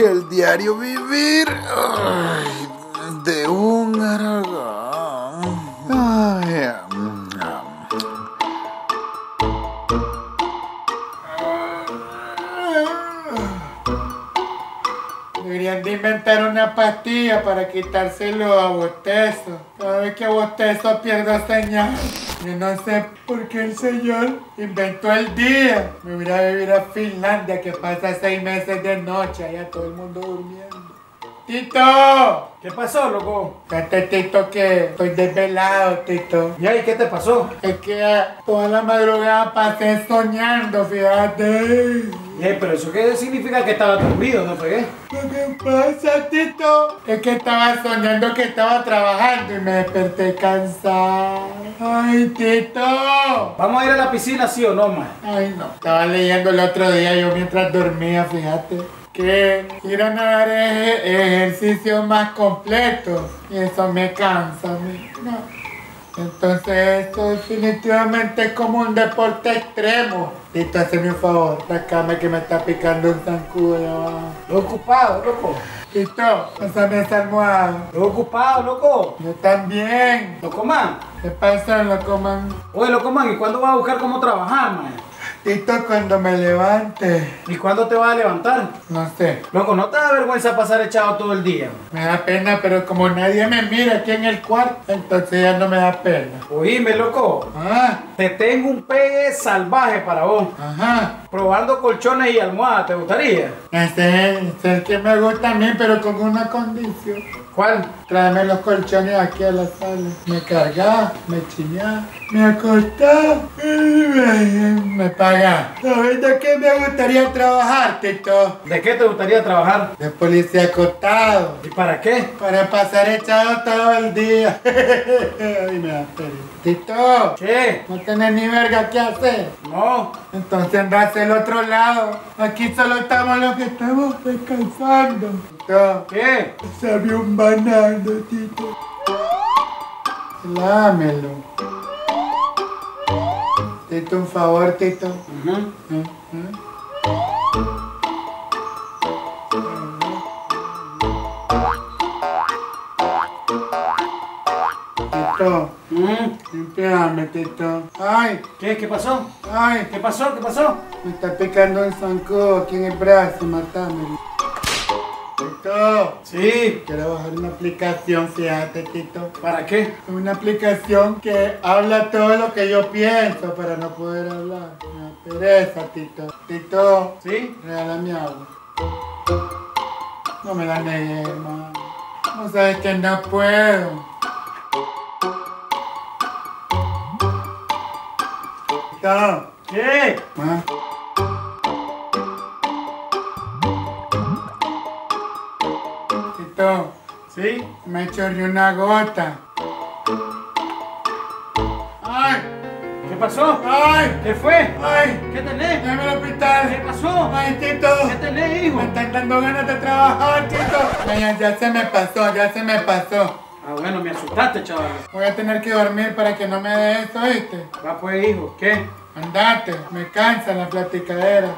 El diario vivir inventar una pastilla para quitárselo a bostezo. Cada vez que bostezo pierdo señal. Yo no sé por qué el señor inventó el día. Me voy a vivir a Finlandia que pasa seis meses de noche, allá todo el mundo durmiendo. ¡Tito! ¿Qué pasó, loco? Fíjate, Tito, que estoy desvelado, Tito. ¿Y ahí qué te pasó? Es que toda la madrugada pasé soñando, fíjate. Eh, pero eso qué significa que estaba dormido, ¿no fue? Lo que pasa, Tito, es que estaba soñando que estaba trabajando y me desperté cansado. Ay, Tito. ¿Vamos a ir a la piscina, sí o no, man? Ay, no. Estaba leyendo el otro día yo mientras dormía, fíjate. Que ir a nadar es el ejercicio más completo. Y eso me cansa, me- no. Entonces esto definitivamente es como un deporte extremo. Tito, hazme un favor, sacame que me está picando un zancudo allá abajo. Ocupado, loco. Tito, pásame esa almohada. Lo ocupado, loco. Yo también. Loco, man. ¿Qué pasa, loco, man? Oye, loco, man, ¿y cuándo vas a buscar cómo trabajar, man? Tito, cuando me levante, ¿Y cuándo te vas a levantar? no sé, Loco, ¿no te da vergüenza pasar echado todo el día? me da pena, pero como nadie me mira aquí en el cuarto, entonces ya no me da pena. Oíme, loco. Ah, Te tengo un pegue salvaje para vos. ajá. Probando colchones y almohadas, ¿te gustaría? Ese es el que me gusta a mí, pero con una condición. ¿Cuál? Tráeme los colchones aquí a la sala. Me carga, me chiñá, me acostá y me, me paga. ¿Sabes de qué me gustaría trabajar, Tito? ¿De qué te gustaría trabajar? De policía acostado. ¿Y para qué? Para pasar echado todo el día. Ay, me da. Tito, ¿Qué? no tenés ni verga que hacer. No. Entonces andás al otro lado. Aquí solo estamos los que estamos descansando. Tito, ¿Qué? sabe un banano, Tito. Lámelo. Tito, un favor, Tito. Ujú. ¿Eh? ¿Eh? Tito, Mm. limpiame, Tito. Ay, ¿Qué? ¿Qué pasó? ay, ¿Qué pasó? ¿Qué pasó? me está picando un zancudo aquí en el brazo, matame. Tito, Sí. quiero bajar una aplicación, fíjate, Tito. ¿Para qué? Una aplicación que habla todo lo que yo pienso para no poder hablar. Me pereza, Tito. Tito, ¿Sí? regálame agua. No me la negues, hermano. No sabes que no puedo. Tito, ¿Qué? ah. ¿Sí? me chorrió una gota. ¡Ay! ¿Qué pasó? ¡Ay! ¿Qué fue? ¡Ay! ¿Qué tenés? ¡Dame al hospital! ¿Qué pasó? ¡Ay, Tito! ¿Qué tenés, hijo? Me están dando ganas de trabajar, Tito. Ay, ya, ya se me pasó, ya se me pasó. Ah, bueno, me asustaste, chaval. Voy a tener que dormir para que no me dé esto, ¿viste? Va pues, hijo. ¿Qué? Andate, me cansa la platicadera.